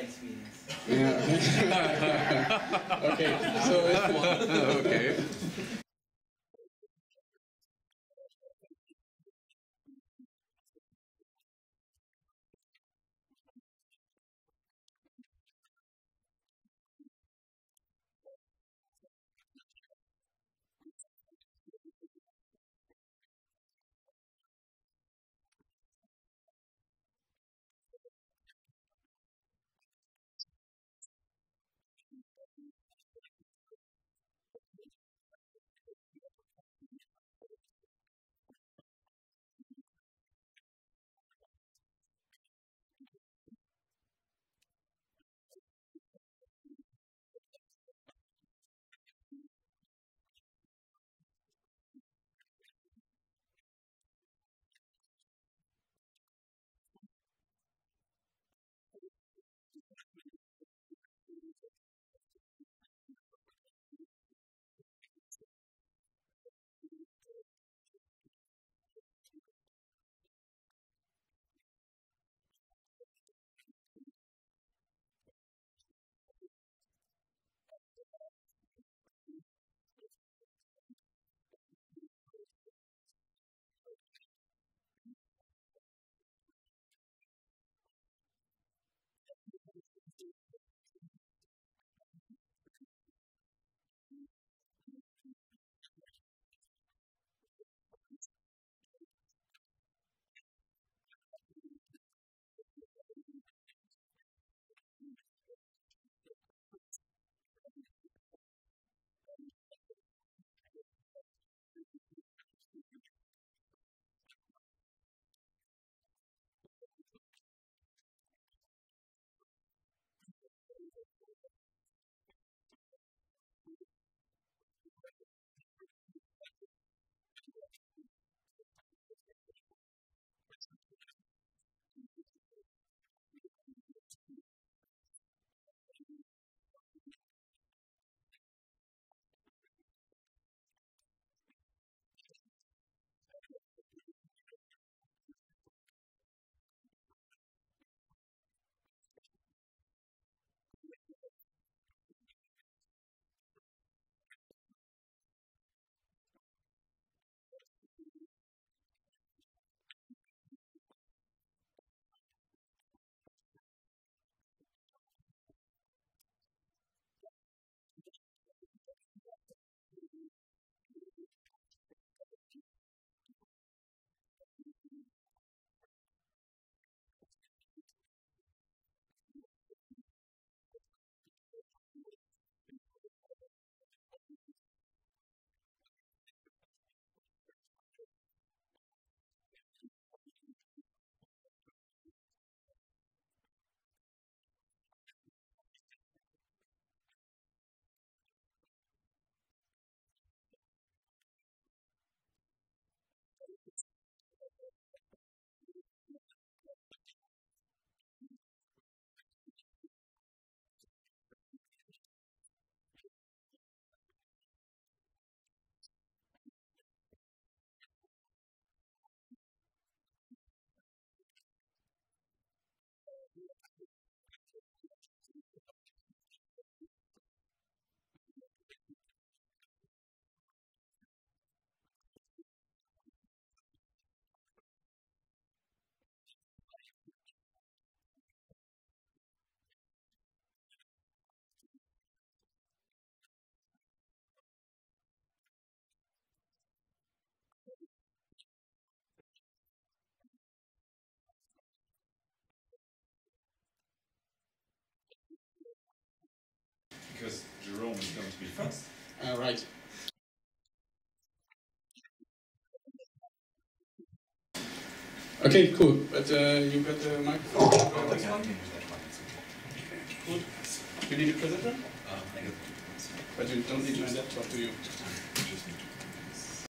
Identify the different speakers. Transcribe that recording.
Speaker 1: bad experience.
Speaker 2: Yeah. okay. So.
Speaker 3: it's okay.
Speaker 4: Because Jerome is going to be first.
Speaker 2: All right. Okay, cool. But uh, you got the microphone. for this one? Good. You need a presenter? Uh, But you don't need my laptop, do you?